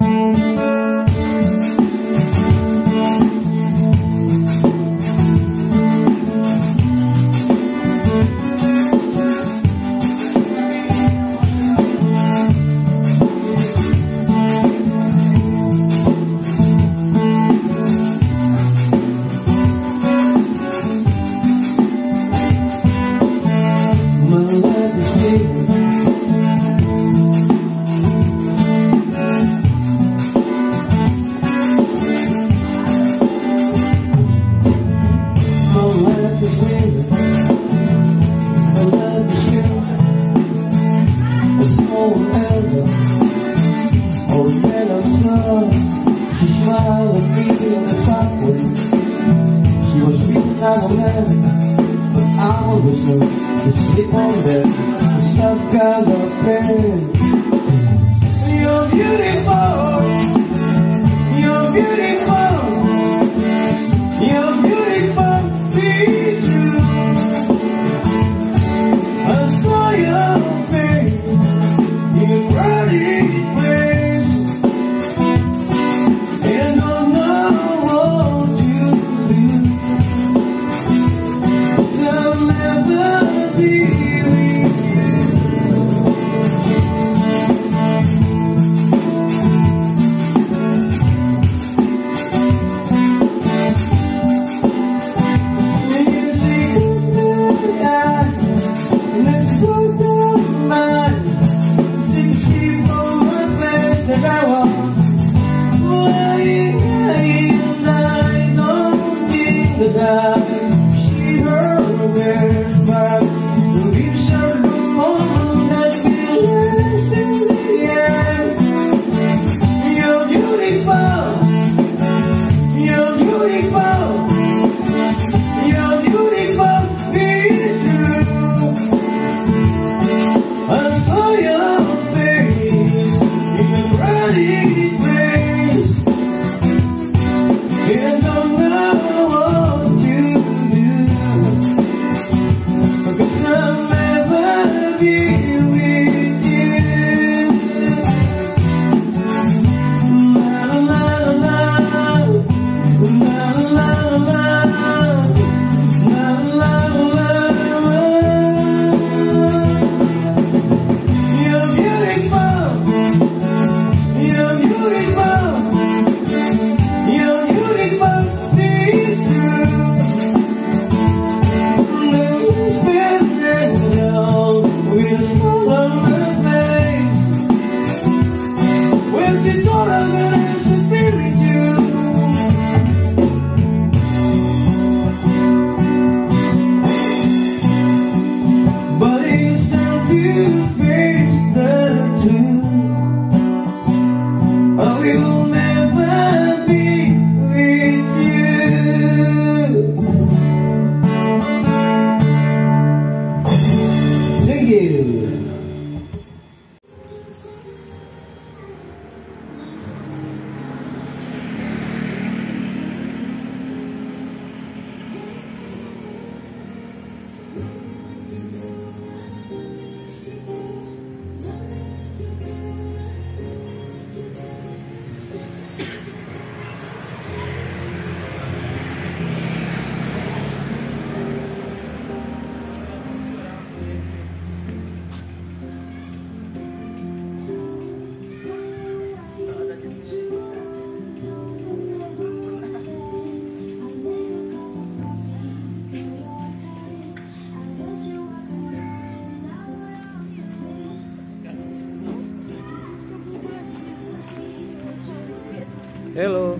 Amen. Love. She smiled at me in the subway. She was speaking out of man, but I was a to sleep on bed. Some kind of pain. now Hello.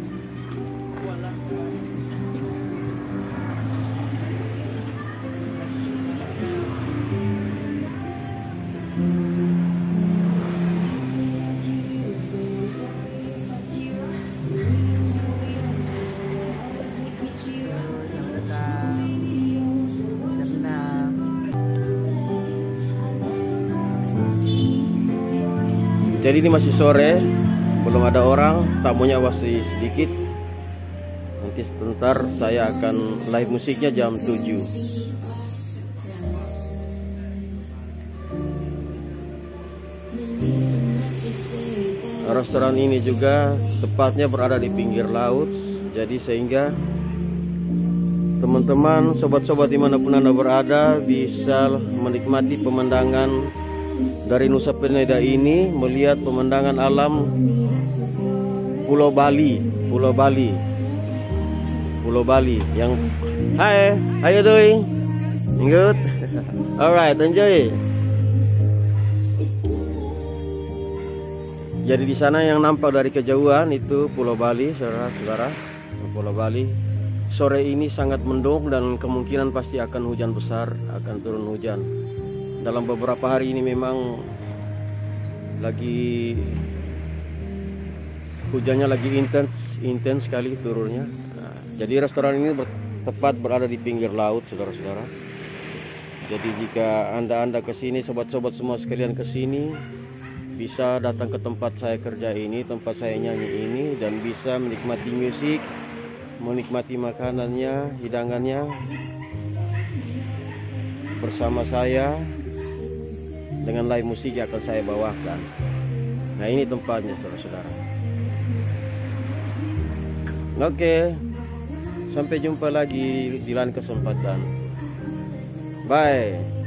Jadi ini masih sore, belum ada orang, tamunya masih sedikit. Nanti sebentar saya akan live musiknya jam 7. Restoran ini juga tepatnya berada di pinggir laut, jadi sehingga teman-teman, sobat-sobat di mana pun anda berada bisa menikmati pemandangan dari Nusa Penida ini melihat pemandangan alam Pulau Bali, Pulau Bali, Pulau Bali yang Hi, how you doing? Good. Alright, enjoy. Jadi di sana yang nampak dari kejauhan itu Pulau Bali, saudara-saudara. Pulau Bali. Sore ini sangat mendung dan kemungkinan pasti akan hujan besar, akan turun hujan. Dalam beberapa hari ini memang lagi hujannya lagi intens intens sekali turunnya. Nah, jadi restoran ini ber, tepat berada di pinggir laut saudara-saudara. Jadi jika anda-anda ke sini sobat-sobat semua sekalian ke sini bisa datang ke tempat saya kerja ini tempat saya nyanyi ini dan bisa menikmati musik menikmati makanannya hidangannya bersama saya dengan live musik yang akan saya bawakan nah ini tempatnya saudara-saudara Oke, sampai jumpa lagi di lain kesempatan. Bye.